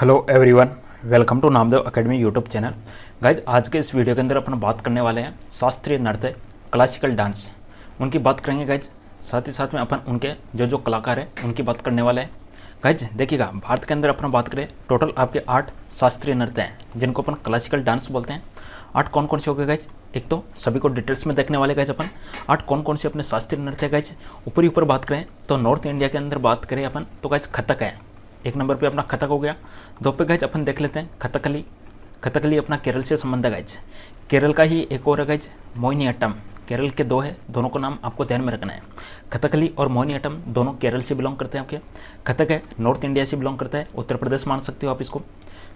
Hello everyone welcome to Namdev academy YouTube channel guys आज के इस वीडियो के अंदर अपन बात करने वाले हैं शास्त्रीय नृत्य क्लासिकल डांस उनकी बात करेंगे गाइज़ साथ ही साथ में अपन उनके जो जो कलाकार हैं, उनकी बात करने वाले हैं. गाइज़ देखिएगा, भारत के अंदर अपन बात करें टोटल आपके आठ शास्त्रीय नृत्य हैं, जिनको अपन क्लासिकल डांस बोलते हैं. आठ कौन कौन से हो गए गाइज़ एक तो सभी को डिटेल्स में देखने वाले गाइज़ अपन. आठ कौन कौन से अपने शास्त्रीय नृत्य गाइज़ ऊपर ऊपर बात करें तो नॉर्थ इंडिया के अंदर बात करें अपन तो गाइज़ खतक है. एक नंबर पे अपना खतक हो गया। दो पे गाइज़ अपन देख लेते हैं खतकली खतकली अपना केरल से संबंध है गाइज़ केरल का ही एक और है गाइज़ मोहिनी अट्टम। केरल के दो है, दोनों को नाम आपको ध्यान में रखना है। खतकली और मोहिनी अट्टम दोनों केरल से बिलोंग करते हैं आपके। खतक है नॉर्थ इंडिया से बिलोंग करता है, उत्तर प्रदेश मान सकते हो आप इसको।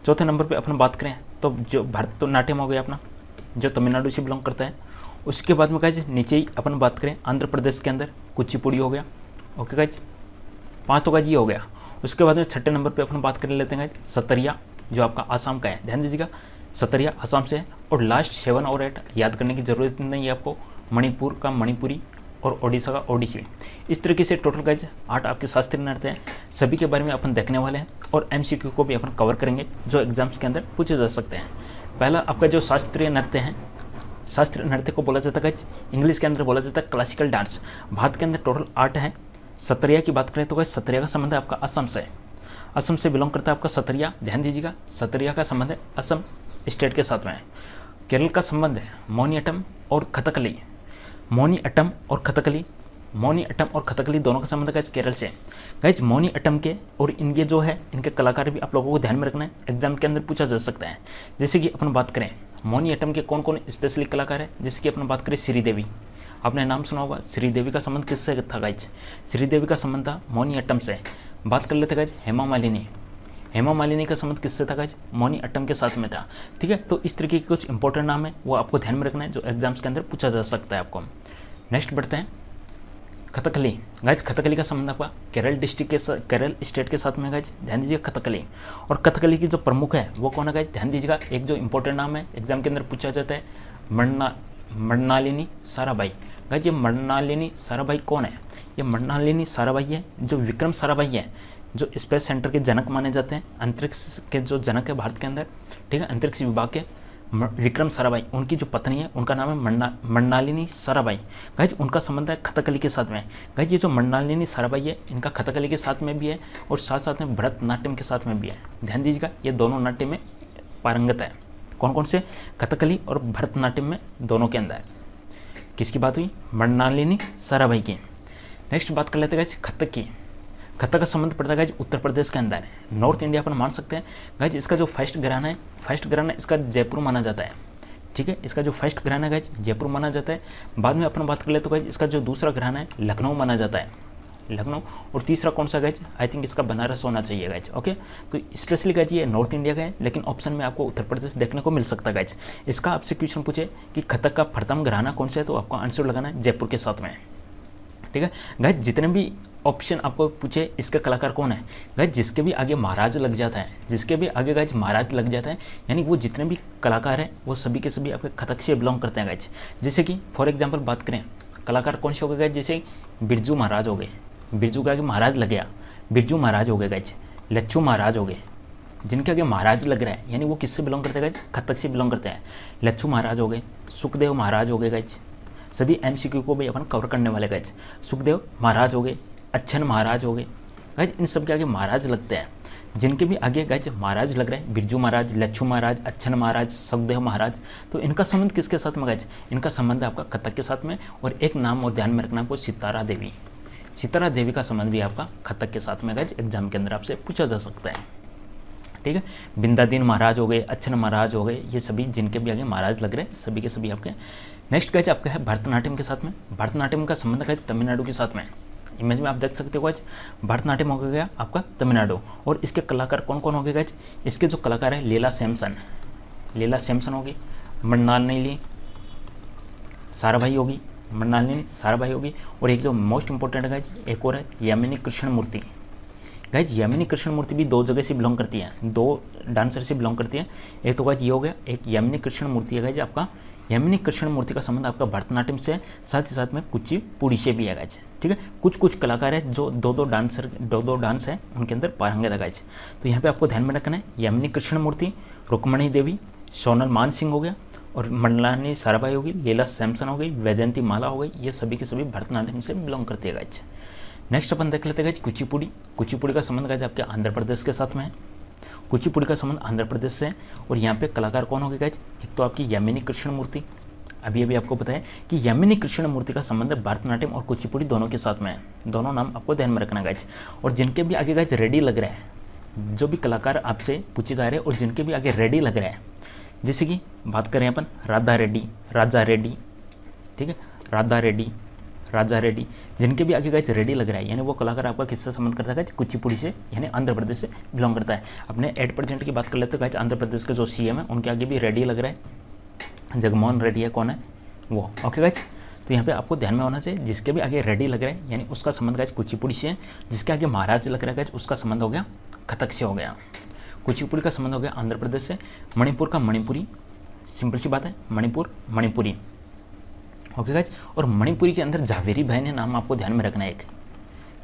चौथे नंबर पर अपन बात करें तो जो भरतनाट्यम हो गया अपना, जो तमिलनाडु से बिलोंग करता है। उसके बाद में गाइज़ नीचे ही अपन बात करें, आंध्र प्रदेश के अंदर कुचिपुड़ी हो गया। ओके गाइज़ पाँच तो गाइज़ ये हो गया। उसके बाद में छठे नंबर पे अपन बात कर लेते हैं सतरिया, जो आपका आसाम का है। ध्यान दीजिएगा, सतरिया आसाम से है और लास्ट सेवन और एट याद करने की ज़रूरत नहीं है आपको, मणिपुर का मणिपुरी और ओडिशा का ओडिसी। इस तरीके से टोटल गाइज़ आठ आपके शास्त्रीय नृत्य हैं, सभी के बारे में अपन देखने वाले हैं और एमसीक्यू को भी अपन कवर करेंगे, जो एग्ज़ाम्स के अंदर पूछे जा सकते हैं। पहला आपका जो शास्त्रीय नृत्य है, शास्त्रीय नृत्य को बोला जाता है इंग्लिश के अंदर बोला जाता है क्लासिकल डांस भारत के अंदर टोटल आठ है सतरिया की बात करें तो गाइज़ सतरिया का संबंध है आपका असम से। असम से बिलोंग करता है आपका सतरिया, ध्यान दीजिएगा, सतरिया का संबंध है असम स्टेट के साथ में। केरल का संबंध है मौनी अटम और खतकली। मौनी अटम और खतकली, मौनी अटम और खतकली दोनों का संबंध गाइज़ केरल से। गाइज़ मौनी अटम के और इनके जो है, इनके कलाकार भी आप लोगों को ध्यान में रखना है एग्ज़ाम के अंदर पूछा जा सकता है। जैसे कि अपन बात करें, मौनी अटम के कौन कौन स्पेशली कलाकार है? जैसे कि अपन बात करें श्रीदेवी। आपने नाम सुना होगा? श्रीदेवी का संबंध किससे था गाइज़ श्रीदेवी का संबंध था मोनी अट्टम से। बात कर लेते गाइज़ हेमा मालिनी। हेमा मालिनी का संबंध किससे था गाइज़ मौनी अट्टम के साथ में था। ठीक है? तो इस तरीके के कुछ इंपॉर्टेंट नाम है, वो आपको ध्यान में रखना है, जो एग्ज़ाम्स के अंदर पूछा जा सकता है आपको। नेक्स्ट बढ़ते हैं। कथकली गाइज़ कथकली का संबंध आपका केरल डिस्ट्रिक्ट के साथ केरल स्टेट के साथ में गाइज़ ध्यान दीजिएगा कथकली और कथकली की जो प्रमुख है, वो कौन है गाइज़ ध्यान दीजिएगा, एक जो इंपॉर्टेंट नाम है एग्ज़ाम के अंदर पूछा जाता है, मन्ना मृणालिनी साराबाई गाइज़ ये मृणालिनी साराभाई कौन है? ये मृणालिनी साराभाई है, जो विक्रम साराभाई है, जो स्पेस सेंटर के जनक माने जाते हैं, अंतरिक्ष के जो जनक है भारत के अंदर, ठीक है, अंतरिक्ष विभाग के विक्रम साराभाई, उनकी जो पत्नी है, उनका नाम है मन्ना मृणालिनी साराभाई। गाइज़ उनका संबंध है खतकली के साथ में। गाइज़ ये जो मृणालिनी साराभाई है, इनका खतकली के साथ में भी है और साथ साथ में भरतनाट्यम के साथ में भी है। ध्यान दीजिएगा, ये दोनों नाट्य में पारंगत है। कौन कौन से? कथकली और भरतनाट्यम में दोनों के अंदर किसकी बात हुई? मृणालिनी साराभाई की। नेक्स्ट बात कर लेते हैं खतक की। खतक का संबंध पड़ता है उत्तर प्रदेश के अंदर। नॉर्थ इंडिया अपन मान सकते हैं। गाइज़ इसका जो फ़र्स्ट ग्रहण है फ़र्स्ट ग्रहण है इसका जयपुर माना जाता है। ठीक है? इसका जो फ़र्स्ट ग्रहण है गाइज़ जयपुर माना जाता है। बाद में अपन बात कर ले तो गाइज़ इसका जो दूसरा ग्रहण है, लखनऊ माना जाता है। लखनऊ। और तीसरा कौन सा गैज आई थिंक इसका बनारस होना चाहिए गैज ओके तो स्पेशली गैज ये नॉर्थ इंडिया का है, लेकिन ऑप्शन में आपको उत्तर प्रदेश देखने को मिल सकता है गैज इसका आपसे क्वेश्चन पूछे कि खतक का प्रथम घराना कौन सा है तो आपको आंसर लगाना है, जयपुर के साथ में। ठीक है? गैज जितने भी ऑप्शन आपको पूछे, इसका कलाकार कौन है? गैज जिसके भी आगे महाराज लग जाता है, जिसके भी आगे गैज महाराज लग जाता है, यानी वो जितने भी कलाकार हैं, वो सभी के सभी आपके खतक से बिलोंग करते हैं गैज जैसे कि फॉर एग्ज़ाम्पल बात करें, कलाकार कौन से हो गए जैसे बिरजू महाराज हो गए। बिरजू के महाराज लग गया। बिरजू महाराज हो गए गज लच्छू महाराज हो गए। जिनके आगे महाराज लग रहा है, यानी वो किससे बिलोंग करते हैं गज खतक से बिलोंग करते हैं। लच्छू महाराज हो गए, सुखदेव महाराज हो गए गज सभी एमसीक्यू को भी अपन कवर करने वाले गज सुखदेव महाराज हो गए, अच्छन महाराज हो गए। गज इन सब के आगे महाराज लगते हैं। जिनके भी आगे गज महाराज लग रहे हैं, बिरजू महाराज, लच्छू महाराज, अच्छन महाराज, सुखदेव महाराज तो इनका संबंध किसके साथ में गज इनका संबंध है आपका कथक के साथ में और एक नाम और ध्यान में रखना आपको सितारा देवी। सितारा देवी का संबंध भी आपका खतक के साथ में गज एग्ज़ाम के अंदर आपसे पूछा जा सकता है। ठीक है? बिंदादीन महाराज हो गए, अच्छन महाराज हो गए, ये सभी जिनके भी आगे महाराज लग रहे हैं, सभी के सभी आपके। नेक्स्ट गज आपका है भरतनाट्यम के साथ में। भरतनाट्यम का संबंध गज तमिलनाडु के साथ में इमेज में आप देख सकते हो गज भरतनाट्यम हो गया आपका तमिलनाडु। और इसके कलाकार कौन कौन हो गए गज इसके जो कलाकार है, लीला सैमसन। लीला सैमसन होगी मृणाल नीली साराभाई होगी मृणालिनी साराभाई होगी। और एक जो मोस्ट इंपॉर्टेंट गाइज़ एक और है, यामिनी कृष्ण मूर्ति गाइज़ यामिनी कृष्ण मूर्ति भी दो जगह से बिलोंग करती है। दो डांसर से बिलोंग करती है। एक तो गाइज़ ये हो गया, एक यामिनी कृष्ण मूर्ति है गाइज़ आपका। यमिनी कृष्ण मूर्ति का संबंध आपका भरतनाट्यम से साथ ही साथ में कुचिपुड़ी से भी है गाइज़ ठीक है? कुछ कुछ कलाकार है जो दो दो डांसर दो दो डांस है, उनके अंदर पारंगत है गाइज़ तो यहाँ पे आपको ध्यान में रखना है, यमिनी कृष्ण मूर्ति रुक्मणी देवी, सोनल मान सिंह हो गया और मंडलानी साराबाई होगी लीला सैमसन हो गई, वैजयंती माला हो गई, ये सभी के सभी भरतनाट्यम से बिलोंग करती है गाइज़ नेक्स्ट अपन देख लेते हैं गाइज़ कुचिपुड़ी। कुचिपुड़ी का संबंध गाइज़ आपके आंध्र प्रदेश के साथ में है। कुचिपुड़ी का संबंध आंध्र प्रदेश से है और यहाँ पे कलाकार कौन होगी गाइज़ एक तो आपकी यमिनी कृष्ण मूर्ति अभी अभी आपको पता है कि यमिनी कृष्ण मूर्ति का संबंध भरतनाट्यम और कुचिपुड़ी दोनों के साथ में है। दोनों नाम आपको ध्यान में रखना गाइज़ और जिनके भी आगे गाइज़ रेडी लग रहे हैं, जो भी कलाकार आपसे पूछे जा रहे हैं और जिनके भी आगे रेडी लग रहे हैं जैसे कि बात करें अपन, राधा रेड्डी, राजा रेड्डी, ठीक है? राधा रेड्डी, राजा रेड्डी, जिनके भी आगे गाइज़ रेडी लग रहा है, यानी वो कलाकार आपका किससे संबंध करता है कुचिपुड़ी से, यानी आंध्र प्रदेश से बिलोंग करता है। अपने एट परसेंट की बात कर लेते हैं आंध्र प्रदेश के जो सीएम है, उनके आगे भी रेडी लग रहा है। जगमोहन रेड्डी है, कौन है? वो ओके गाइज़ तो यहाँ पे आपको ध्यान में होना चाहिए, जिसके भी आगे रेडी लग रहा है, यानी उसका संबंध गाइज़ कुचिपुड़ी से है, जिसके आगे महाराज लग रहा है गाइज़ उसका संबंध हो गया, कथक से हो गया। कुचिपुड़ी का संबंध हो गया आंध्र प्रदेश से, मणिपुर का मणिपुरी। सिंपल सी बात है, मणिपुर, मणिपुरी। ओके गाइज़ और मणिपुरी के अंदर जावेरी बहन है नाम आपको ध्यान में रखना है एक।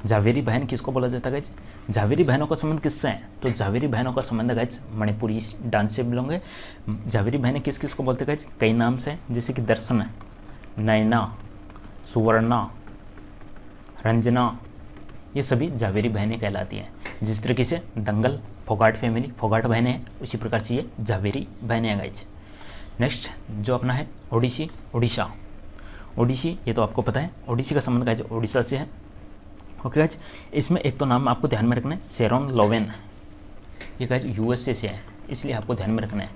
जावेरी बहन किसको बोला जाता है गाइज़ जावेरी बहनों का संबंध किससे है? तो जावेरी बहनों का संबंध गाइज़ मणिपुरी डांस से बिलोंग है। जावेरी बहनें किस किस को बोलते गाइज़ कई नाम से, जैसे कि दर्शन नैना सुवर्णा, रंजना, ये सभी जावेरी बहनें कहलाती हैं। जिस तरीके से दंगल फोगाट फैमिली, फोगाट बहने हैं उसी प्रकार से ये जावेरी बहने हैं। गाइज़ नेक्स्ट जो अपना है ओडिशी ओडिशा। ओडिशी ये तो आपको पता है ओडिशी का संबंध गाइज़ ओडिशा से है। ओके गाइज़ इसमें एक तो नाम आपको ध्यान में रखना है सेरोन लोवेन। ये गाइज़ यूएसए से है, इसलिए आपको ध्यान में रखना है,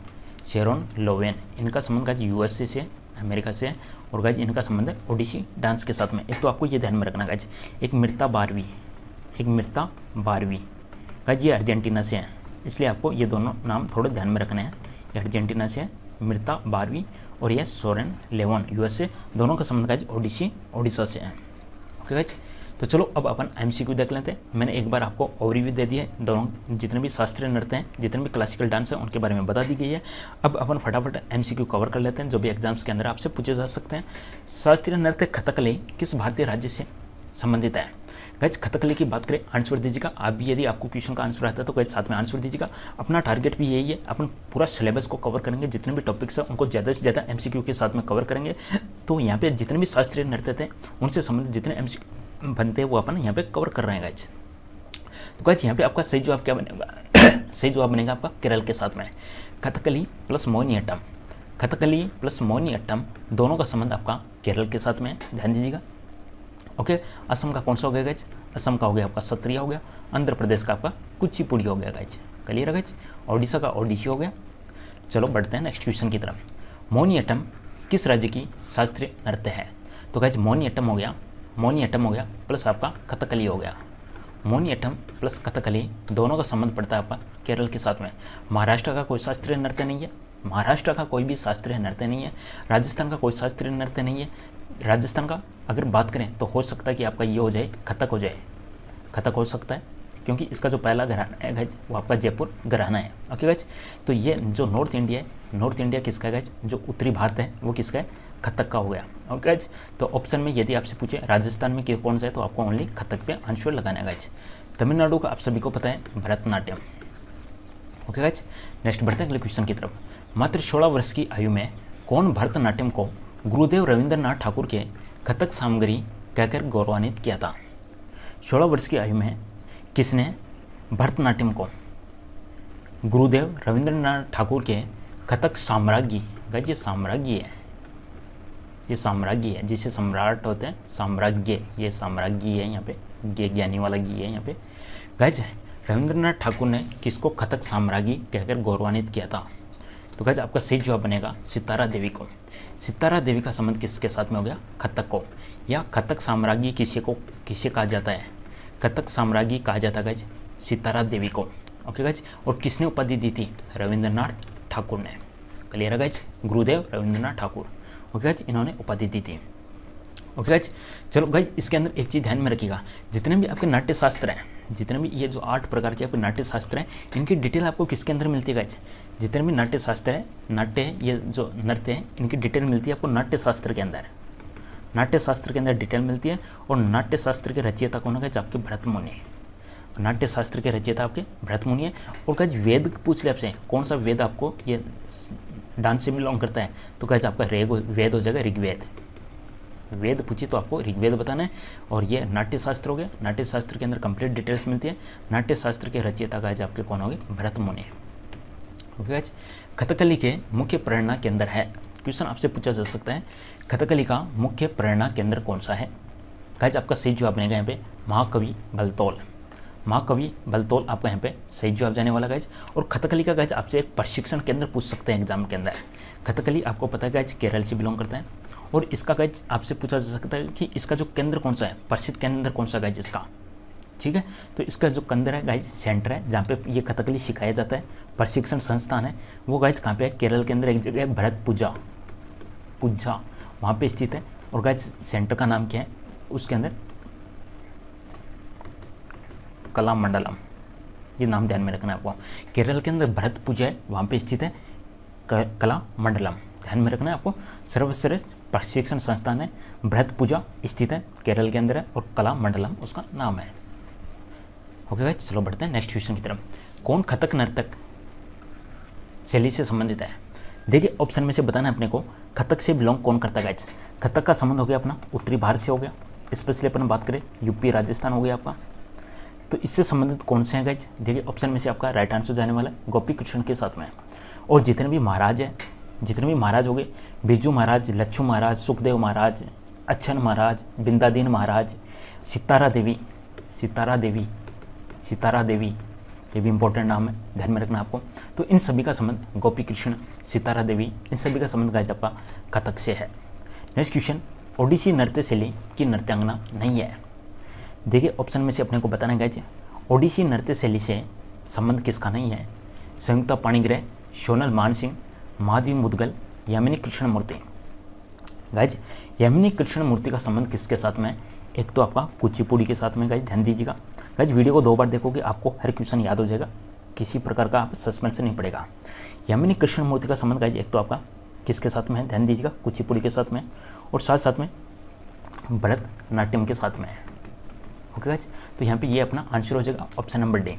शेरोन लोवेन। इनका संबंध गाइज़ यूएसए से अमेरिका से है, और गाइज़ इनका संबंध है ओडिशी डांस के साथ में। एक तो आपको ये ध्यान में रखना गाइज़ एक मृता बारवी, एक मृता बारवी। गाइज़ ये अर्जेंटीना से है। इसलिए आपको ये दोनों नाम थोड़े ध्यान में रखने हैं। ये अर्जेंटीना से मृता बारवी और यह सोरेन लेवन, यूएसए। दोनों का संबंध गाइज़ ओडिशी ओडिशा से है। ओके गाइज़ तो चलो अब अपन एमसीक्यू देख लेते हैं। मैंने एक बार आपको ओवरव्यू दे दिया है। दोनों जितने भी शास्त्रीय नृत्य हैं, जितने भी क्लासिकल डांस हैं, उनके बारे में बता दी गई है। अब अपन फटाफट एमसीक्यू कवर कर लेते हैं, जो भी एग्ज़ाम्स के अंदर आपसे पूछे जा सकते हैं। शास्त्रीय नृत्य कथकली किस भारतीय राज्य से संबंधित है? गज कथकली की बात करें आंसर दीजिएगा आप भी यदि आपको क्वेश्चन का आंसर आता है तो गज साथ में आंसर दीजिएगा अपना टारगेट भी यही है, अपन पूरा सिलेबस को कवर करेंगे, जितने भी टॉपिक्स हैं, उनको ज़्यादा से ज़्यादा एमसीक्यू के साथ में कवर करेंगे। तो यहाँ पे जितने भी शास्त्रीय नृत्य थे उनसे संबंधित जितने एमसीक्यू बनते हैं, वो अपन यहाँ पे कवर कर रहे हैं गज तो गज यहाँ पे आपका सही जवाब क्या बनेगा सही जवाब बनेगा आपका केरल के साथ में। कथकली प्लस मोहिनीअट्टम कथकली प्लस मोहिनीअट्टम दोनों का संबंध आपका केरल के साथ में ध्यान दीजिएगा। ओके? असम का कौन सा हो गया गज असम का हो गया आपका सत्रिया हो गया। आंध्र प्रदेश का आपका कुचिपुड़ी हो गया गज क्लियर है गज ओडिशा का ओडिशी हो गया। चलो बढ़ते हैं नेक्स्ट क्वेश्चन की तरफ़। मोनियटम किस राज्य की शास्त्रीय नृत्य है? तो गज मोनियटम हो गया। मोनियटम हो गया प्लस आपका कथकली हो गया। मोनियटम प्लस कथकली दोनों का संबंध पड़ता है आपका केरल के साथ में। महाराष्ट्र का कोई शास्त्रीय नृत्य नहीं है। महाराष्ट्र का कोई भी शास्त्रीय नृत्य नहीं है। राजस्थान का कोई शास्त्रीय नृत्य नहीं है। राजस्थान का अगर बात करें तो हो सकता है कि आपका ये हो जाए कथक हो जाए। कथक हो सकता है, क्योंकि इसका जो पहला घराना है गज वो आपका जयपुर घराना है। ओके गज तो ये जो नॉर्थ इंडिया है नॉर्थ इंडिया किसका है गज जो उत्तरी भारत है, वो किसका है? कथक का हो गया। ओके गज तो ऑप्शन में यदि आपसे पूछे, राजस्थान में कौन सा है तो आपको ओनली कथक पे आंसर लगाना है गज तमिलनाडु का आप सभी को पता है, भरतनाट्यम। ओके गज नेक्स्ट बढ़ते हैं अगले क्वेश्चन की तरफ़। मात्र सोलह वर्ष की आयु में कौन भरतनाट्यम को गुरुदेव रविंद्रनाथ ठाकुर के कथक सामग्री कहकर गौरवान्वित किया था। सोलह वर्ष की आयु में किसने भरतनाट्यम को गुरुदेव रविंद्रनाथ ठाकुर के कथक साम्राज्ञी गज ये साम्राज्ञी है। ये साम्राज्ञी है, जिसे सम्राट होते हैं, साम्राज्ञ। ये साम्राज्ञी है यहाँ पे, गे ज्ञानी वाला गी है यहाँ पे। गज, रविंद्रनाथ ठाकुर ने किसको कथक साम्राज्ञी कहकर गौरवान्वित किया था? तो गज आपका सही जवाब बनेगा सितारा देवी को। सितारा देवी का संबंध किसके साथ में हो गया? कथक को। या कथक साम्राज्ञी किसी को, किसे कहा जाता है? कथक साम्राज्ञी कहा जाता है गज सितारा देवी को। ओके गज और किसने उपाधि दी थी? रविंद्रनाथ ठाकुर ने। क्लियर है गज गुरुदेव रविंद्रनाथ ठाकुर। ओके गज इन्होंने उपाधि दी थी। ओके गज चलो गज इसके अंदर एक चीज़ ध्यान में रखिएगा। जितने भी आपके नाट्यशास्त्र हैं जितने भी ये जो आठ प्रकार के आपके नाट्य शास्त्र हैं, इनकी डिटेल आपको किसके अंदर मिलती है जितने भी नाट्य शास्त्र है, नाट्य है ये जो नृत्य है, इनकी डिटेल मिलती है आपको नाट्य शास्त्र के अंदर। नाट्य शास्त्र के अंदर डिटेल मिलती है और नाट्य शास्त्र के रचयिता कौन है आपके भरत मुनि नाट्य शास्त्र के रचयिता आपके भरत मुनि है। और कह वेद पूछ ले आपसे, कौन सा वेद आपको ये डांस से बिलोंग करता है? तो कह आपका रेग वेद हो जाएगा ऋग्वेद। वेद पूछी तो आपको, ऋग्वेद बताना है, और ये नाट्य शास्त्र हो गया। नाट्य शास्त्र के अंदर कंप्लीट डिटेल्स मिलती है। नाट्य शास्त्र के रचयिता का आपके कौन हो गए भरत मुनि। ओके कथकली के मुख्य प्रेरणा केंद्र है। क्वेश्चन आपसे पूछा जा सकता है कथकली का मुख्य प्रेरणा केंद्र कौन सा है? गाइज़ आपका सही जवाब बनेगा यहाँ पे, महाकवि बलतौल। महाकवि बलतौल आपका यहाँ पे सही जवाब जाने वाला गाइज़ और कथकली का गाइज़ आपसे एक प्रशिक्षण केंद्र पूछ सकते हैं एग्ज़ाम के अंदर। कथकली आपको पता है गाइज़ केरल से बिलोंग करता है और इसका गाइज़ आपसे पूछा जा सकता है कि इसका जो केंद्र कौन सा है? प्रसिद्ध केंद्र कौन सा गाइज़ इसका? ठीक है? तो इसका जो केंद्र है गाइज़ सेंटर है, जहाँ पे ये कथकली सिखाया जाता है, प्रशिक्षण संस्थान है। वो गाइज़ कहाँ पे है? केरल के अंदर एक जगह है, भरत पूजा। पूजा, वहाँ पे स्थित है। और गाइज़ सेंटर का नाम क्या है? उसके अंदर कला मंडलम ये नाम ध्यान में रखना है आपको। केरल के अंदर भरत पूजा है, वहाँ पे स्थित है। कला मंडलम। ध्यान में रखना है आपको, सर्वश्रेष्ठ प्रशिक्षण संस्थान है भरत पूजा स्थित है, केरल के अंदर है और कला मंडलम उसका नाम है। ओके भाई चलो बढ़ते हैं नेक्स्ट क्वेश्चन की तरफ़। कौन खतक नर्तक शैली से संबंधित है? देखिए ऑप्शन में से बताना है अपने को, खतक से बिलोंग कौन करता है खतक का संबंध हो गया अपना, उत्तरी भारत से हो गया। स्पेशली अपन बात करें यूपी राजस्थान हो गया आपका। तो इससे संबंधित कौन से हैं गाइज़ देखिए ऑप्शन में से आपका राइट आंसर जाने वाला है गोपी कृष्ण के साथ में। और जितने भी महाराज हैं, जितने भी महाराज हो गए बिरजू महाराज, लच्छू महाराज, सुखदेव महाराज, अच्छन महाराज, बिंदादीन महाराज, सितारा देवी सितारा देवी सितारा देवी, ये भी इंपॉर्टेंट नाम है, ध्यान में रखना आपको। तो इन सभी का संबंध गोपी कृष्ण सितारा देवी, इन सभी का संबंध गाइज़ कथक से है। नेक्स्ट क्वेश्चन ओडिसी नृत्य शैली की नृत्यांगना नहीं है। देखिए ऑप्शन में से अपने को बताना गाइज़ ओडिसी नृत्य शैली से संबंध किसका नहीं है? संयुक्ता पाणिग्रह सोनल मान सिंह माधवी मुदगल, यामिनी कृष्ण मूर्ति गाइज़, यामिनी कृष्ण मूर्ति का संबंध किसके साथ में एक तो आपका कुचिपुड़ी के साथ में गाइज़ ध्यान दीजिएगा गाइज़, वीडियो को दो बार देखोगे, आपको हर क्वेश्चन याद हो जाएगा। किसी प्रकार का आप सस्पेंस नहीं पड़ेगा। यामिनी कृष्ण मूर्ति का संबंध, गाइज़, एक तो आपका किसके साथ में है? ध्यान दीजिएगा कुचिपुड़ी के साथ में और साथ साथ में भरत नाट्यम के साथ में है। ओके गाइज़ तो यहाँ पे ये अपना आंसर हो जाएगा option number D.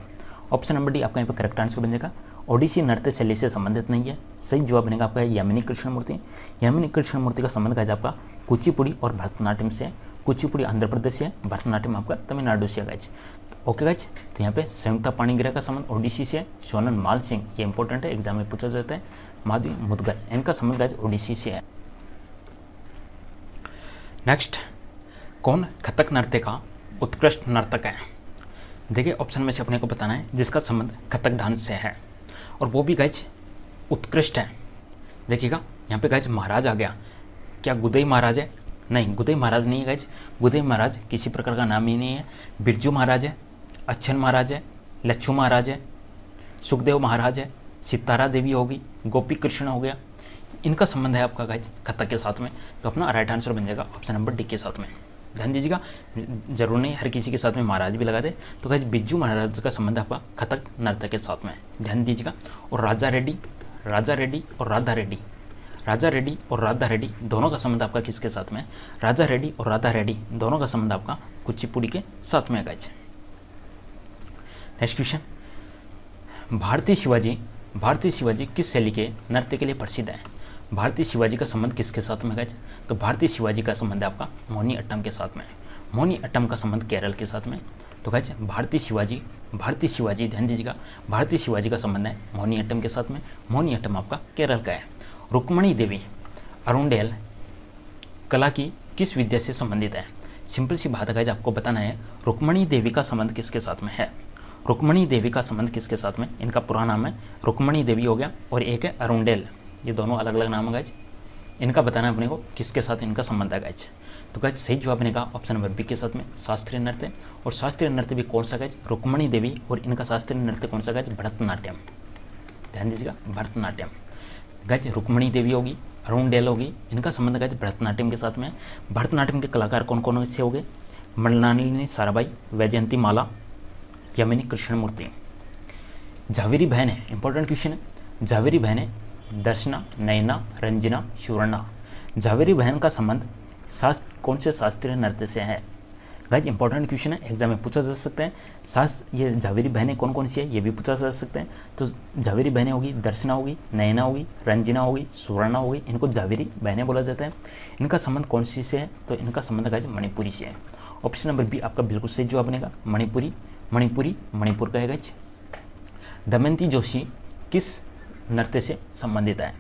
Option number D आपका यहाँ पे करेक्ट आंसर बन जाएगा। ओडिसी नृत्य शैली से संबंधित नहीं है। सही जवाब बनेगा आपका यामिनी कृष्ण मूर्ति यामिनी कृष्ण मूर्ति का संबंध गाइज़ आपका कुचिपुड़ी और भरतनाट्यम से। कुचिपुड़ी आंध्र प्रदेश से, भरतनाट्यम आपका तमिलनाडु से गाइज़ ओके गाइज़ तो यहाँ पे संयुक्ता पाणीग्रह का संबंध ओडिसी से, सोनन माल सिंह, ये इंपॉर्टेंट है एग्ज़ाम में पूछा जाता है। माधवी मुदगल, इनका संबंध गाइज़ ओडिसी से है। नेक्स्ट कौन कथक नृत्य का उत्कृष्ट नर्तक है? देखिए ऑप्शन में से अपने को बताना है, जिसका संबंध कथक डांस से है। और वो भी गज उत्कृष्ट है। देखिएगा, यहाँ पे गज महाराज आ गया। क्या गुदई महाराज है? नहीं, गुदई महाराज नहीं है गज। गुदई महाराज किसी प्रकार का नाम ही नहीं है। बिरजू महाराज है, अच्छन महाराज है, लच्छू महाराज है, सुखदेव महाराज है, सितारा देवी होगी, गोपी कृष्ण हो गया। इनका संबंध है आपका गज, कथक के साथ में। तो अपना राइट आंसर बन जाएगा ऑप्शन नंबर डी के साथ में। ध्यान दीजिएगा ज़रूर नहीं, हर किसी के साथ में महाराज भी लगा दे। तो कहीं, बिज्जू महाराज का संबंध आपका खतक नर्तक के साथ में ध्यान दीजिएगा और राजा रेड्डी राजा रेड्डी और राधा रेड्डी। राजा रेड्डी और राधा रेड्डी दोनों का संबंध आपका किसके साथ में राजा रेड्डी और राधा रेड्डी दोनों का संबंध आपका कुचिपुड़ी के साथ में गाइज़ नेक्स्ट क्वेश्चन। भारतीय शिवाजी भारतीय शिवाजी किस शैली के नृत्य के लिए प्रसिद्ध है? भारतीय शिवाजी का संबंध किसके साथ में गज तो भारतीय शिवाजी का संबंध आपका मोनी अट्टम के साथ में मोनी अट्टम का संबंध केरल के साथ में तो गज भारतीय शिवाजी भारतीय शिवाजी, ध्यान दीजिएगा, भारतीय शिवाजी का संबंध है मोनी अट्टम के साथ में। मोनी अट्टम आपका केरल का है। रुक्मणी देवी अरुणडेल कला की किस विद्या से संबंधित है? सिंपल सी बात है आपको बताना है, रुक्मणी देवी का संबंध किसके साथ में है? रुक्मणी देवी का संबंध किसके साथ में? इनका पूरा नाम है रुक्मणी देवी हो गया और एक है अरुणडेल ये दोनों अलग अलग नाम है गाइज़। इनका बताना अपने को किसके साथ इनका संबंध है गाइज़। तो गाइज़, सही जवाब ने कहा ऑप्शन नंबर बी के साथ में, शास्त्रीय नृत्य। और शास्त्रीय नृत्य भी कौन सा गाइज़? रुक्मणी देवी और इनका शास्त्रीय नृत्य कौन सा गाइज़? भरतनाट्यम। ध्यान दीजिएगा, भरतनाट्यम। गाइज़, रुक्मणी देवी होगी, अरुण डेल होगी, इनका संबंध गाइज़ भरतनाट्यम के साथ में। भरतनाट्यम के कलाकार कौन कौन से हो गए मृणालिनी साराबाई वैजयंती माला, यमिनी कृष्णमूर्ति। झावेरी बहन है इंपॉर्टेंट क्वेश्चन है। झावेरी बहन है दर्शना, नयना, रंजना शूर्णा झावेरी बहन का संबंध शास्त्र, कौन से शास्त्रीय नृत्य से है? गाइज़ इंपॉर्टेंट क्वेश्चन है एग्ज़ाम में पूछा जा सकते हैं। सास ये झावेरी बहनें कौन कौन सी है, ये भी पूछा जा सकता है। तो झावेरी बहनें होगी, दर्शना होगी, नयना होगी, रंजना होगी सुवर्णा होगी, इनको झावेरी बहनें बोला जाता है। इनका संबंध कौन सी से है? तो इनका संबंध गाइज़ मणिपुरी से है। ऑप्शन नंबर बी आपका बिल्कुल सही जवाब बनेगा, मणिपुरी मणिपुरी, मणिपुर का है गाइज़ दमयंती जोशी किस नृत्य से संबंधित है।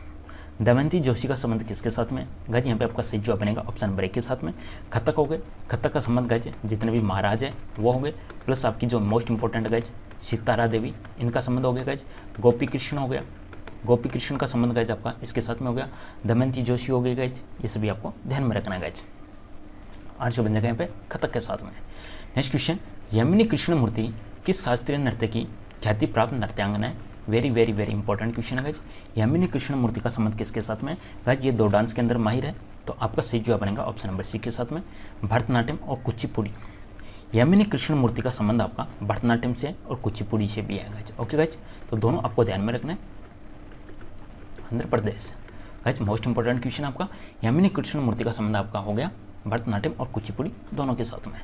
दमयंती जोशी का संबंध किसके साथ में? गज यहाँ पे आपका सही जवाब बनेगा ऑप्शन नंबर एक के साथ में। खतक हो गए। खतक का संबंध गज जितने भी महाराज हैं, वो हो गए। प्लस आपकी जो मोस्ट इंपॉर्टेंट गज सितारा देवी, इनका संबंध हो गया गज गोपी कृष्ण हो गया। गोपी कृष्ण का संबंध गज आपका इसके साथ में हो गया। दमयंती जोशी हो गई गज ये सभी आपको ध्यान में रखना गज आंसर बन जाएगा यहाँ पे खतक के साथ में। नेक्स्ट क्वेश्चन यमिनी कृष्ण मूर्ति किस शास्त्रीय नृत्य की ख्याति प्राप्त नृत्यांगना है? Very very very important question है गाइज़ यमिनी कृष्ण मूर्ति का संबंध किसके साथ में? गज ये दो डांस के अंदर माहिर है तो आपका सही जवाब बनेगा ऑप्शन नंबर सी के साथ में, भरतनाट्यम और कुचिपुड़ी। यमिनी कृष्ण मूर्ति का संबंध आपका भरतनाट्यम से और कुचिपुड़ी से भी है गज ओके गज तो दोनों आपको ध्यान में रखना है। आंध्र प्रदेश। गज मोस्ट इंपॉर्टेंट क्वेश्चन आपका यमिनी कृष्ण मूर्ति का संबंध आपका हो गया भरतनाट्यम और कुचिपुड़ी दोनों के साथ में।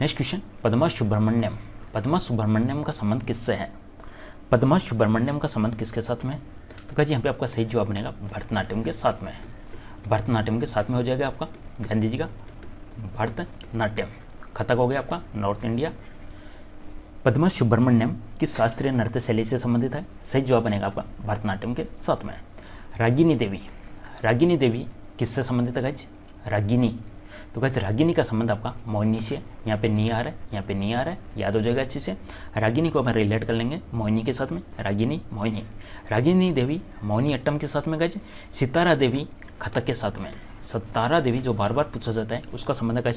Next question Padma Subrahmanyam. Padma Subrahmanyam का संबंध किससे है? पद्मा सुब्रमण्यम का संबंध किसके साथ में तो कहा यहाँ पे आपका सही जवाब बनेगा भरतनाट्यम के साथ में भरतनाट्यम के साथ में हो जाएगा आपका ध्यान दीजिएगा भरतनाट्यम। खतक हो गया आपका नॉर्थ इंडिया। पद्मा सुब्रमण्यम किस शास्त्रीय नृत्य शैली से संबंधित है? सही जवाब बनेगा आपका भरतनाट्यम के साथ में रागिनी देवी। रागिनी देवी किससे संबंधित है गाइज़? रागिनी। तो कैसे रागिनी का संबंध आपका मोहिनी से, यहाँ पे नी आ रहा है, यहाँ पे नी आ रहा है, याद हो जाएगा अच्छे से। रागिनी को अपन रिलेट कर लेंगे मोहिनी के साथ में, रागिनी, मोहिनी। रागिनी देवी, मोहिनी अट्टम के साथ में गए सितारा देवी खतक के साथ में। सतारा देवी जो बार बार पूछा जाता है, उसका संबंध का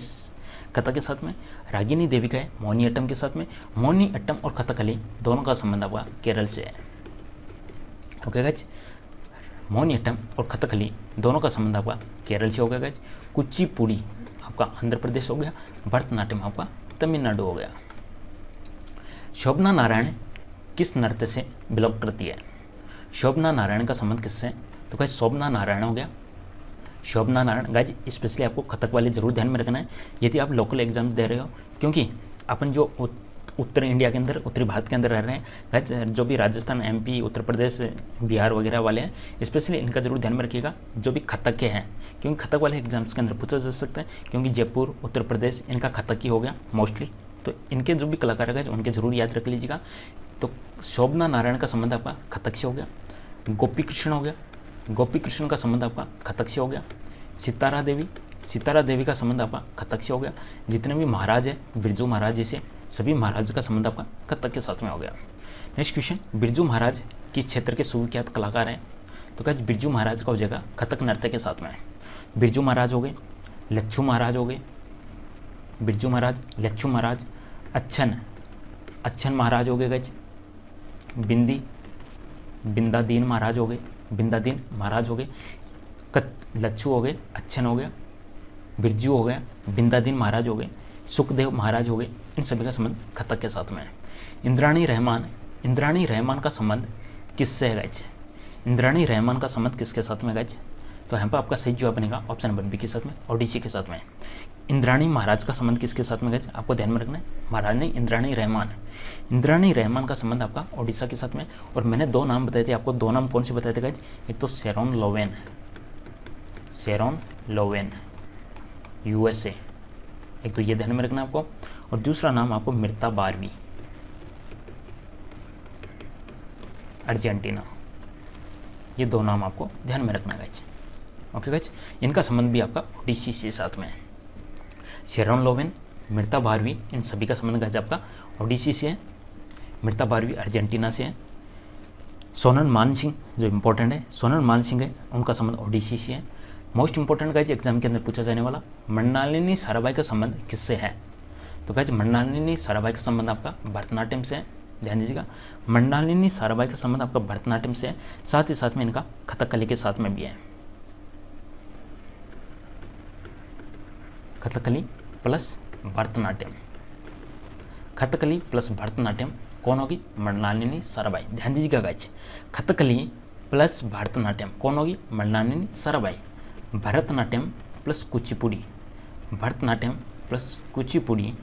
कथक के साथ में। रागिनी देवी का है, मोहिनी अट्टम के साथ में। मोहिनी अट्टम और कथकली दोनों का संबंध आपका केरल से है। ओके गज मोहिनी अट्टम और कथकली दोनों का संबंध आपका केरल से हो गया गज कुचिपुड़ी आपका आंध्र प्रदेश हो गया, भरतनाट्यम आपका तमिलनाडु हो गया। शोभना नारायण किस नृत्य से बिलोंग करती है? शोभना नारायण का संबंध किससे तो कहीं शोभना नारायण हो गया। शोभना नारायण गाइज़ स्पेशली आपको खतक वाले ज़रूर ध्यान में रखना है। यदि आप लोकल एग्ज़ाम दे रहे हो, क्योंकि अपन जो उत्तर इंडिया के अंदर, उत्तरी भारत के अंदर रह रहे हैं। जो भी राजस्थान एमपी उत्तर प्रदेश, बिहार वगैरह वाले हैं स्पेशली इनका ज़रूर ध्यान में रखिएगा, जो भी खतक के हैं। क्योंकि खतक वाले एग्ज़ाम्स के अंदर पूछा जा सकता है, क्योंकि जयपुर, उत्तर प्रदेश, इनका खतक ही हो गया मोस्टली तो इनके जो भी कलाकार है उनके ज़रूर याद रख लीजिएगा। तो शोभना नारायण का संबंध आपका खतक से हो गया गोपी कृष्ण हो गया गोपी कृष्ण का संबंध आपका खतक से हो गया, सितारा देवी सितारा देवी का संबंध आपका कथक से हो गया। जितने भी महाराज है, बिरजू महाराज जैसे, सभी महाराज का संबंध आपका कथक के साथ में हो गया। नेक्स्ट क्वेश्चन बिरजू महाराज किस क्षेत्र के सुविख्यात कलाकार हैं? तो क्या बिरजू महाराज का हो जाएगा कथक नृत्य के साथ में। बिरजू महाराज हो गए, लच्छू महाराज हो गए। बिरजू महाराज, लच्छू महाराज, अच्छन अच्छन महाराज हो गए गज। बिंदी, बिंदादीन महाराज हो गए, बिंदादीन महाराज हो गए। कत, लच्छू हो गए, अच्छन हो गया। बिरजू हो गया बिंदादीन महाराज हो गए, सुखदेव महाराज हो गए, इन सभी का संबंध खतक के साथ में है। इंद्राणी रहमान इंद्राणी रहमान का संबंध किससे है गज इंद्राणी रहमान का संबंध किसके साथ में गज तो यहाँ पर आपका सही जवाब बनेगा ऑप्शन नंबर बी के साथ में ओडिसी के साथ में। इंद्राणी महाराज का संबंध किसके साथ में गज आपको ध्यान में रखना है। महाराज ने इंद्राणी रहमान इंद्राणी रहमान का संबंध आपका ओडिशा के साथ में और मैंने दो नाम बताए थे, आपको दो नाम कौन से बताए थे गज एक तो Sharon Lowen Sharon Lowen USA एक तो ये ध्यान में रखना आपको। और दूसरा नाम आपको मृता बारवी अर्जेंटीना। ये दो नाम आपको ध्यान में रखना गज ओके गज इनका संबंध भी आपका ओडिसी से साथ में है। शेरन लोवेन मृता बारवी इन सभी का संबंध गज आपका ओडिसी से है। मृता बारवी अर्जेंटीना से है। सोनन मान सिंह, जो इम्पोर्टेंट है, सोनन मान सिंह है, उनका संबंध ओडिसी से है। मोस्ट इंपॉर्टेंट गाइज़ एग्ज़ाम के अंदर पूछा जाने वाला मृणालिनी साराबाई का संबंध किससे है? तो गाइज़ मृणालिनी साराबाई का संबंध आपका भरतनाट्यम से है। ध्यान दीजिएगा मृणालिनी साराबाई का संबंध आपका भरतनाट्यम से है। साथ ही साथ में इनका कथकली के साथ में भी है। कथकली प्लस भरतनाट्यम। कथकली प्लस भरतनाट्यम कौन होगी? मृणालिनी साराबाई ध्यान दीजिएगा गाइज़ कथकली प्लस भरतनाट्यम कौन होगी? मृणालिनी साराबाई भरतनाट्यम प्लस कुचिपुड़ी। भरतनाट्यम प्लस कुचिपुड़ी।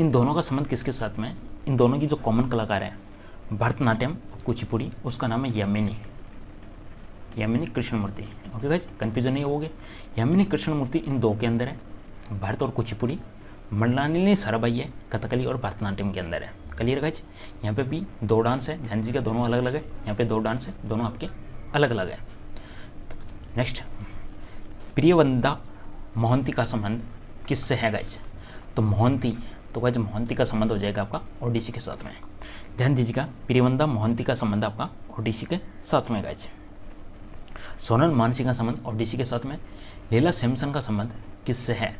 इन दोनों का संबंध किसके साथ में इन दोनों की जो कॉमन कलाकार है, भरतनाट्यम कुचिपुड़ी, उसका नाम है Yamini. Yamini Krishnamurthy. Okay guys confusion नहीं हो गया यमिनी कृष्णमूर्ति इन दो के अंदर है, भरत और कुचिपुड़ी। मंडलानी सराबाई है कथकली और भरतनाट्यम के अंदर है। क्लियर गाइज़ यहाँ पे भी दो डांस है। ध्यान का दोनों अलग अलग है। यहाँ पे दो डांस है। दोनों आपके अलग अलग है। नेक्स्ट प्रियवंदा, मोहंती का संबंध किससे है गाइज़ तो मोहंती तो गाइज़ मोहंती का संबंध हो जाएगा आपका ओडिसी के साथ में। ध्यान दीजिएगा, प्रियवंदा, मोहंती का संबंध आपका ओडिसी के साथ में गाइज़ सोनल मानसी का संबंध ओडिसी के साथ में, लीला सैमसन का संबंध किससे है?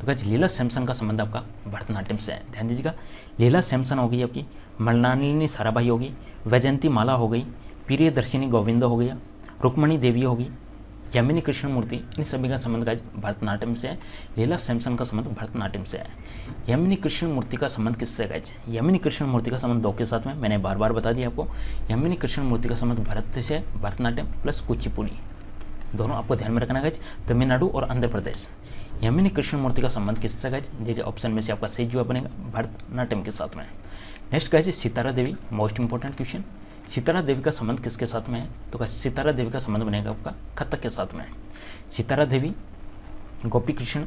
तो क्या लीला सैमसन का संबंध आपका भरतनाट्यम से है। ध्यान दीजिएगा, लीला सैमसन होगी आपकी मृणालिनी साराभाई होगी वैजयंती माला हो गई, प्रियदर्शिनी गोविंद हो गया, रुक्मणी देवी होगी यमिनी कृष्णमूर्ति, इन सभी का संबंध का भरतनाट्यम से है। लीला सैमसन का संबंध भरतनाट्यम से है। यमिनी कृष्णमूर्ति का संबंध किससे है यमिनी कृष्णमूर्ति का संबंध दो के साथ में, मैंने बार बार बता दिया आपको। यमिनी कृष्णमूर्ति का संबंध भरत से भरतनाट्यम प्लस कुचिपुड़ी। दोनों आपको ध्यान में रखना गाइज़ तमिलनाडु और आंध्र प्रदेश। यमिनी कृष्णमूर्ति का संबंध किससे गाइज़ देखिए ऑप्शन में से आपका सही जवाब बनेगा, भरतनाट्यम के साथ में। Next guys Sitara Devi, most important question. Sitara Devi का संबंध किसके साथ में है? तो सितारा देवी का संबंध बनेगा आपका कथक के साथ में। सितारा देवी गोपी कृष्ण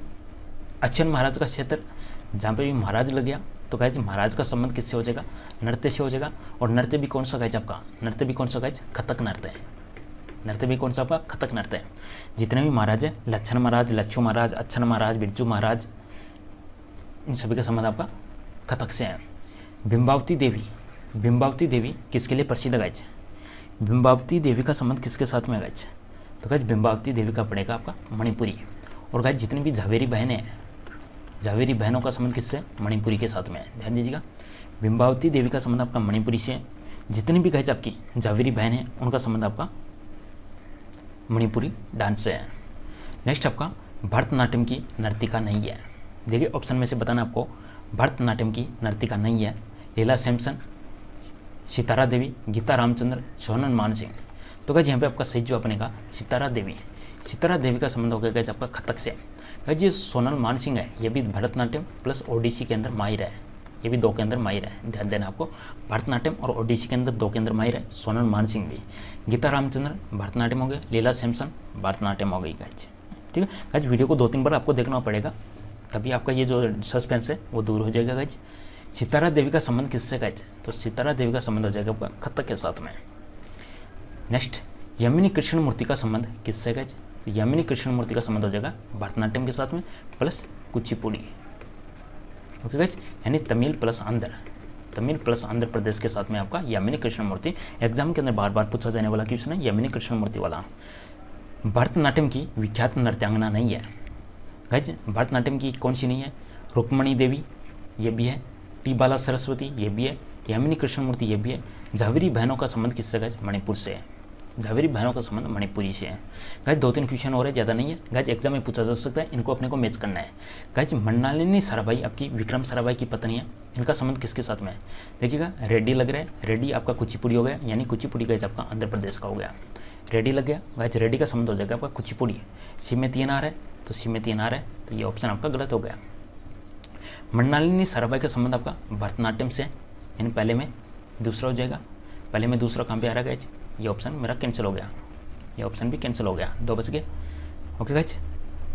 अच्चन महाराज का क्षेत्र, जहाँ पे भी महाराज लग गया तो गाइज़ महाराज का संबंध किससे हो जाएगा? नृत्य से हो जाएगा। और नृत्य भी कौन सा गाइज़ आपका? नृत्य भी कौन सा गाइज़ कथक नृत्य है। नृत्य भी कौन सा आपका? कथक नृत्य है। जितने भी महाराज है, लक्षण महाराज, लच्छू महाराज अच्छन महाराज, बिरजू महाराज, इन सभी का संबंध आपका कथक से है। बिंबावती देवी बिंबावती देवी किसके लिए प्रसिद्ध गाय है? बिंबावती देवी का संबंध किसके साथ में गाय तो गाय बिंबावती देवी का पड़ेगा आपका मणिपुरी। और गाय जितनी भी झावेरी बहनें हैं, झावेरी बहनों का संबंध किससे? मणिपुरी के साथ में है। ध्यान दीजिएगा बिंबावती देवी का संबंध आपका मणिपुरी से है। जितनी भी गाय आपकी झावेरी बहन है, उनका संबंध आपका मणिपुरी डांस से है। नेक्स्ट आपका, भरतनाट्यम की नर्तिका नहीं है। देखिए, ऑप्शन में से बताना आपको, भरतनाट्यम की नर्तिका नहीं है। लीला सैमसन सितारा देवी गीता रामचंद्र, सोनन मान सिंह तो क्या यहाँ पे आपका सही जो जवाब बनेगा सितारा देवी है सितारा देवी का संबंध हो गया गया आपका खतक से। क्या ये सोनल मान सिंह है, ये भी भरतनाट्यम प्लस ओडिसी के अंदर माहिर है। ये भी दो के अंदर माहिर है। ध्यान देना आपको, भरतनाट्यम और ओडिसी के अंदर दो के अंदर माहिर है सोनल मान सिंह भी। गीता रामचंद्र, भरतनाट्यम हो गया, लीला सैमसन, भरतनाट्यम हो गई गाज ठीक है? गाज वीडियो को दो तीन बार आपको देखना पड़ेगा, तभी आपका ये जो सस्पेंस है, वो दूर हो जाएगा गाज सितारा देवी का संबंध किससे गाज तो सितारा देवी का संबंध हो जाएगा खतक के साथ में। नेक्स्ट यमिनी कृष्ण मूर्ति का संबंध किससे गाज तो यमिनी कृष्ण मूर्ति का संबंध हो जाएगा भरतनाट्यम के साथ में प्लस कुचिपुड़ी। ओके गाइज़ यानी तमिल प्लस आंध्र। तमिल प्लस आंध्र प्रदेश के साथ में आपका यमिनी कृष्ण मूर्ति एग्ज़ाम के अंदर बार बार पूछा जाने वाला क्वेश्चन है, यमिनी कृष्ण मूर्ति वाला। भरतनाट्यम की विख्यात नृत्यांगना नहीं है। गाइज़ भरतनाट्यम की कौन सी नहीं है? रुक्मणी देवी, ये भी है। टी बाला सरस्वती, ये भी है। यमिनी कृष्णमूर्ति, ये भी है। झावेरी बहनों का संबंध किससे गाइज़ मणिपुर से है। झावेरी बहनों का संबंध मणिपुरी से है। गाइज़ दो तीन क्वेश्चन और रहे ज़्यादा नहीं है। गाइज़ एग्ज़ाम में पूछा जा सकता है, इनको अपने को मैच करना है। गाइज़ मंडालिनी साराभाई, आपकी विक्रम साराभाई की पत्नी है। इनका संबंध किसके साथ में है? देखिएगा, रेड्डी लग रहा है। रेड्डी आपका कुचिपुड़ी हो गया, यानी कुचिपुड़ी गाइज़ आपका आंध्र प्रदेश का हो गया। रेड्डी लग गया। गाइज़ रेड्डी का संबंध हो जाएगा आपका कुचिपुड़ी। सी में तीन आ रहा है तो सी में तीन आ रहा है तो ये ऑप्शन आपका गलत हो गया। मंडालिनी साराभाई का संबंध आपका भरतनाट्यम से, यानी पहले में दूसरा हो जाएगा। पहले में दूसरा कहाँ पे आ रहा है ये ऑप्शन मेरा कैंसिल हो गया। ये ऑप्शन भी कैंसिल हो गया। दो बज गए। ओके गाइज़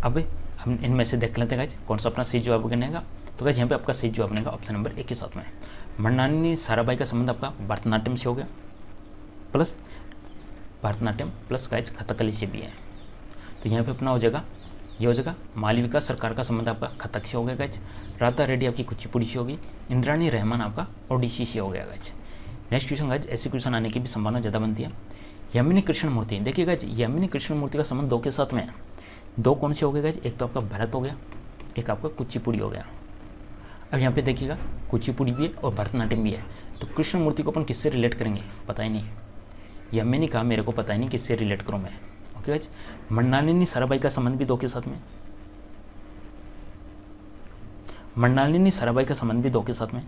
अब हम इनमें से देख लेते हैं गाइज़ कौन सा अपना सही जवाब बनेगा तो गाइज़ यहाँ पे आपका सही जवाब बनेगा ऑप्शन नंबर एक के साथ में। मंडालिनी साराभाई का संबंध आपका भरतनाट्यम से हो गया। Plus Bharatanatyam plus guys Kathakali से भी है। तो यहाँ पे अपना हो जाएगा ये हो जाएगा। मालविका सरकार का संबंध आपका खतक से हो गया गज राधा रेड्डी आपकी कुचिपुड़ी से होगी। इंद्रानी रहमान आपका ओडिसी से हो गया गज नेक्स्ट क्वेश्चन गज ऐसे क्वेश्चन आने की भी संभावना ज़्यादा बनती है। यमिनी कृष्ण मूर्ति देखिए गज यमिनी कृष्ण मूर्ति का संबंध दो के साथ में है। दो कौन से हो गए गज एक तो आपका भरत हो गया, एक आपका कुचिपुड़ी हो गया। अब यहाँ पे देखिएगा, कुचिपुड़ी भी है और भरतनाट्यम भी है। तो कृष्ण मूर्ति को अपन किससे रिलेट करेंगे? पता ही नहीं। यमिनी कहा मेरे को पता ही नहीं किससे रिलेट करूँ मैं। ओके गाइज़ मंडालिनी सराबाई का संबंध भी दो के साथ में मंडालिनी सराबाई का संबंध भी दो के साथ में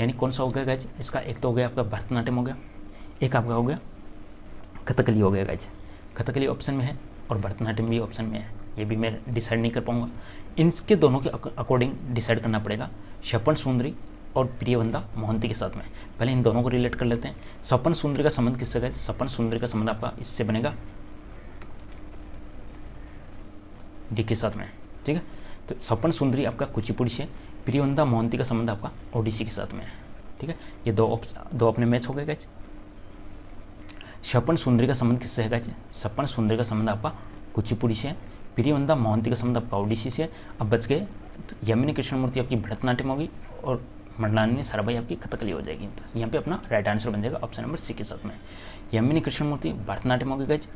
यानी कौन सा हो गया गाइज़ इसका एक तो हो गया आपका भरतनाट्यम हो गया एक आपका हो गया कथकली हो गया गाइज़ कथकली ऑप्शन में है और भरतनाट्यम भी ऑप्शन में है ये भी मैं डिसाइड नहीं कर पाऊँगा इनके दोनों के अकॉर्डिंग डिसाइड करना पड़ेगा शपन सुंदरी और प्रियवंदा मोहंती के साथ में पहले इन दोनों को रिलेट कर लेते हैं सपन सुंदरी का संबंध किससे गए सपन सुंदरी का संबंध आपका इससे बनेगा डी के साथ में। ठीक है? तो सपन सुंदरी आपका कुचिपुड़ी से प्रियवंदा मोहंती का संबंध आपका ओडिसी के साथ में। है ठीक है? ये दो दो अपने मैच हो गए गए सपन सुंदरी का संबंध किससे है गए सपन सुंदरी का संबंध आपका कुचिपुड़ी से प्रियवंदा मोहंती का संबंध आपका ओडिसी से। अब बच गए, यमिनी कृष्णमूर्ति आपकी भरतनाट्यम होगी और मंडलानी सराबाई आपकी कथकली हो जाएगी। यहाँ पे अपना राइट आंसर बन जाएगा ऑप्शन नंबर सी के साथ में। यमिनी कृष्णमूर्ति भरतनाट्यम होगी गज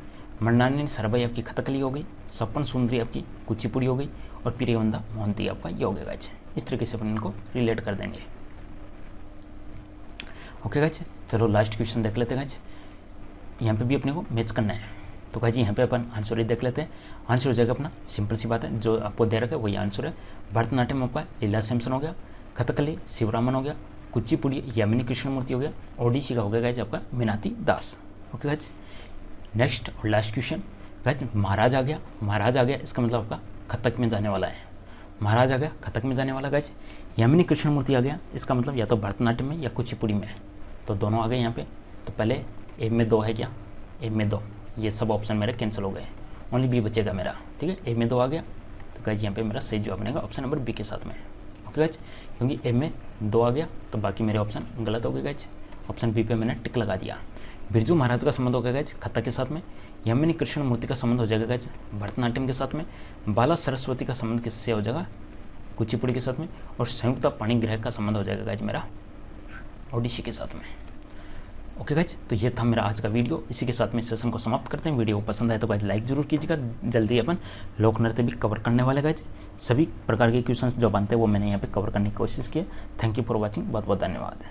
मंडलानी सराबाई आपकी खतकली हो गई, सपन सुंदरी आपकी कुचिपुड़ी हो गई और प्रियवंदा मोहंती आपका ये हो। गया गज इस तरीके से अपन इनको रिलेट कर देंगे। ओके गज चलो लास्ट क्वेश्चन देख लेते गज यहाँ पे भी अपने को मैच करना है। तो कहा जी यहाँ पे अपन आंसर ही देख लेते हैं। आंसर हो जाएगा अपना सिंपल सी बात है, जो आपको दे रखा है, वही आंसर है। भरतनाट्यम आपका लीला सैमसन हो गया कथकली शिवरामन हो गया, कुचिपुड़ी, यामिनी कृष्णमूर्ति हो गया, ओडिसी का हो गया, गाइज़ आपका Minati Das. Okay guys next और लास्ट क्वेश्चन गाइज़ महाराज आ गया। महाराज आ गया, इसका मतलब आपका कथक में जाने वाला है। महाराज आ गया, कथक में जाने वाला गाइज़ यामिनी कृष्णमूर्ति आ गया, इसका मतलब या तो भरतनाट्यम में या कुचिपुड़ी में। है तो दोनों आ गए यहाँ पे। तो पहले ए में दो है क्या? ए में दो। ये सब ऑप्शन मेरे कैंसिल हो गए। ओनली बी बचेगा मेरा। ठीक है? ए में दो आ गया। तो गाइज़ यहाँ पे मेरा सही जवाब बनेगा ऑप्शन नंबर बी के साथ में। ओके गाइज़ क्योंकि ए में दो आ गया तो बाकी मेरे ऑप्शन गलत हो गए गाइज़ ऑप्शन बी पे मैंने टिक लगा दिया। बिरजू महाराज का संबंध हो गया गाइज़, खत्ता के साथ में। यमिनी कृष्ण मूर्ति का संबंध हो जाएगा गाइज़, भरतनाट्यम के साथ में। बाला सरस्वती का संबंध किससे हो जाएगा? कुचिपुड़ी के साथ में। और संयुक्ता पाणिग्रह का संबंध हो जाएगा गाइज़ मेरा, ओडिसी के साथ में। ओके गाइज़ तो ये था मेरा आज का वीडियो। इसी के साथ में सेशन को समाप्त करते हैं। वीडियो को पसंद आए तो गाइज़ लाइक ज़रूर कीजिएगा। जल्दी अपन लोक नृत्य भी कवर करने वाले गाइज़। सभी प्रकार के क्वेश्चंस जो बनते हैं वो मैंने यहाँ पे कवर करने की कोशिश की थैंक यू फॉर वॉचिंग बहुत बहुत धन्यवाद।